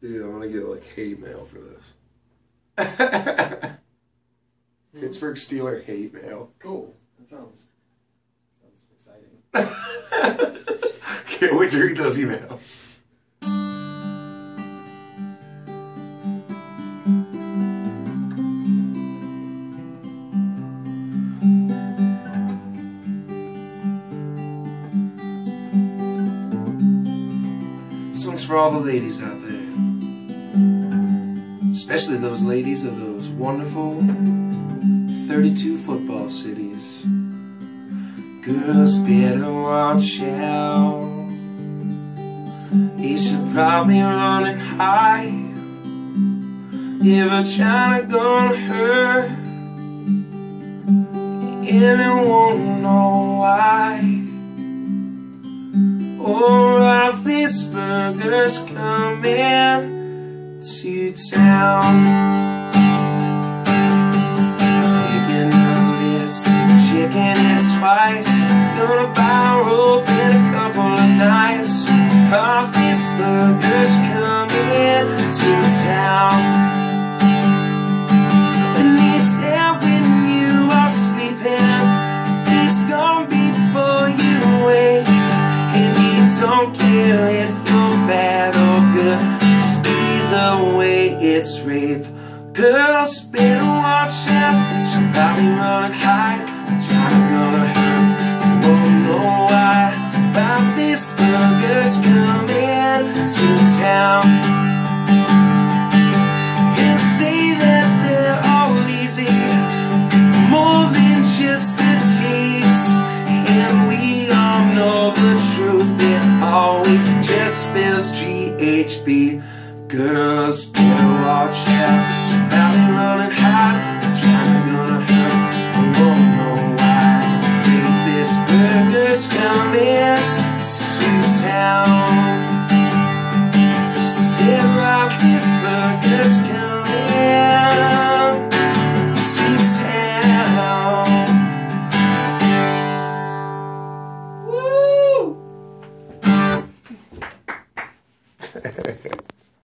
Dude, I'm gonna get like hate mail for this. Hmm. Pittsburgh Steeler hate mail. Cool. That sounds sounds exciting. Can't wait to read those emails. This one's for all the ladies out there. Especially those ladies of those wonderful 32 football cities. Girls better watch out. You should probably run and hide. If I'm trying to go to her, and I won't know why. Or burger's coming to town. Taking a list, checking it twice. Gonna buy rope and a couple of knives. These burgers coming to town. And he said when you are sleeping, he's gone before you wake. And he don't care it's rape. Girls better watch out. She'll probably run. Trying to gonna hurt. Won't know why. About these burgers coming to town. Say that they're all easy. More than just. And we all know the truth. It always just spells GHB. Girls, better watch out. Me running hot. Trying to gonna hurt. I won't know why. Burger's coming to town.